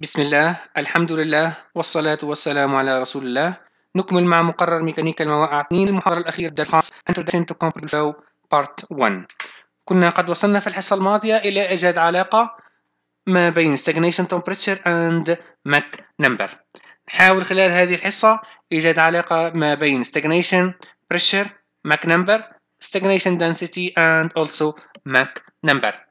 بسم الله الحمد لله والصلاة والسلام على رسول الله نكمل مع مقرر ميكانيكا المواقع 2 المحاضرة الأخيرة خاص Introduction to Computer Flow Part 1 كنا قد وصلنا في الحصة الماضية إلى إيجاد علاقة ما بين Stagnation Temperature and Mach Number. نحاول خلال هذه الحصة إيجاد علاقة ما بين Stagnation Pressure Mach Number Stagnation Density and also Mach Number.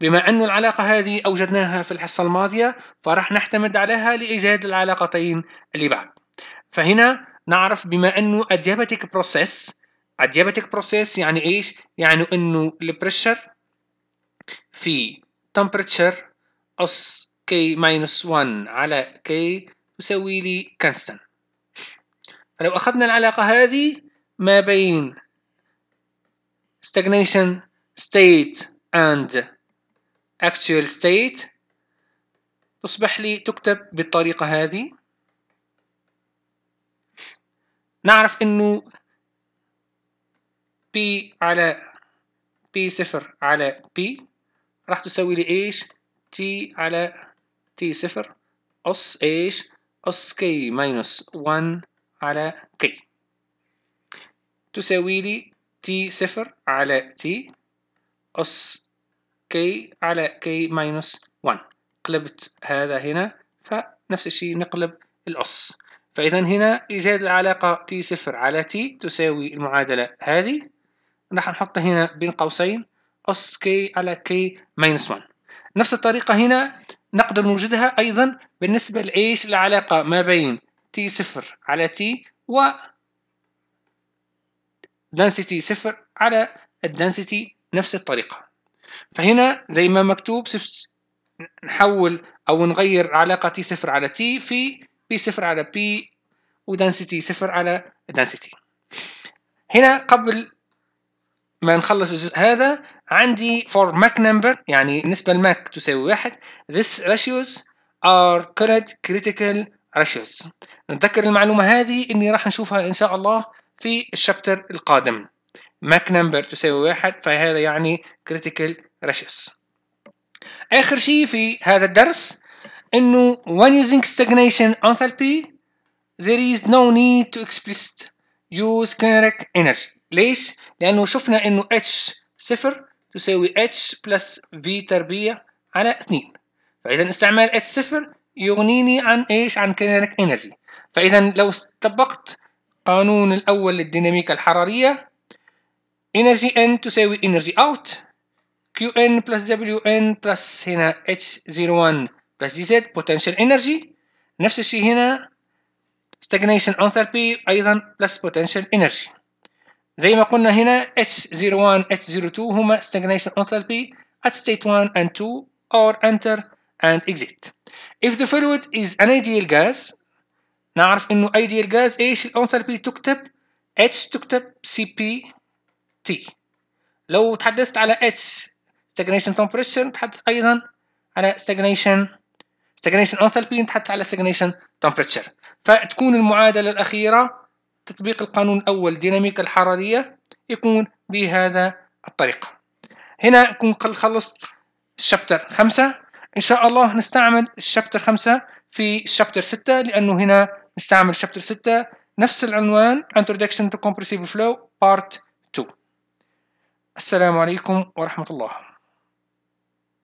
بما أن العلاقة هذه أوجدناها في الحصة الماضية فراح نعتمد عليها لإيجاد العلاقتين اللي بعد فهنا نعرف بما أنه adiabatic process adiabatic process يعني إيش؟ يعني أنه البريشر في temperature أس K minus 1 على K تساوي لي constant فلو أخذنا العلاقة هذه ما بين stagnation state and actual state. تصبح لي تكتب بالطريقة هذه. نعرف إنه P على P صفر على P. راح تساوي لي إيش؟ T على T صفر أس إيش؟ أس K ماينس 1 على K. تساوي لي T صفر على T. أس k على k minus 1 قلبت هذا هنا فنفس الشيء نقلب الأس فإذا هنا إيجاد العلاقة t صفر على t تساوي المعادلة هذه. راح نحط هنا بين قوسين أس k على k minus 1 نفس الطريقة هنا نقدر نوجدها أيضا بالنسبة لإيش؟ العلاقة ما بين t صفر على t و density صفر على ال density نفس الطريقة. فهنا زي ما مكتوب نحول أو نغير علاقة T صفر على T في P صفر على P و density صفر على density. هنا قبل ما نخلص الجزء هذا عندي for Mach number يعني نسبة الماك تساوي واحد. This ratios are called critical ratios. نتذكر المعلومة هذه إني راح نشوفها إن شاء الله في ال chapter القادم. Mach number تساوي واحد فهذا يعني critical ratios آخر شيء في هذا الدرس إنه when using stagnation enthalpy there is no need to explicit use kinetic energy ليش؟ لأنه شفنا إنه H صفر تساوي H plus V تربيع على 2 فإذا استعمال H صفر يغنيني عن إيش؟ عن kinetic energy فإذا لو طبقت قانون الأول للديناميكا الحرارية energy n تساوي energy out qn plus wn plus هنا h01 plus dz potential energy نفس الشيء هنا stagnation enthalpy أيضا plus potential energy زي ما قلنا هنا h01 h02 هما stagnation enthalpy at state 1 and 2 or enter and exit if the fluid is an ideal gas نعرف انه ideal gas إيش الانثالبي تكتب h تكتب cp T لو تحدثت على H stagnation temperature نتحدث أيضا على stagnation. Stagnation enthalpy نتحدث على stagnation temperature فتكون المعادلة الأخيرة تطبيق القانون الأول ديناميكا الحرارية يكون بهذا الطريقة. هنا أكون قد خلصت الشابتر خمسة. إن شاء الله نستعمل الشابتر خمسة في الشابتر ستة لأنه هنا نستعمل الشابتر ستة. نفس العنوان Introduction to Compressible Flow Part 2 السلام عليكم ورحمة الله.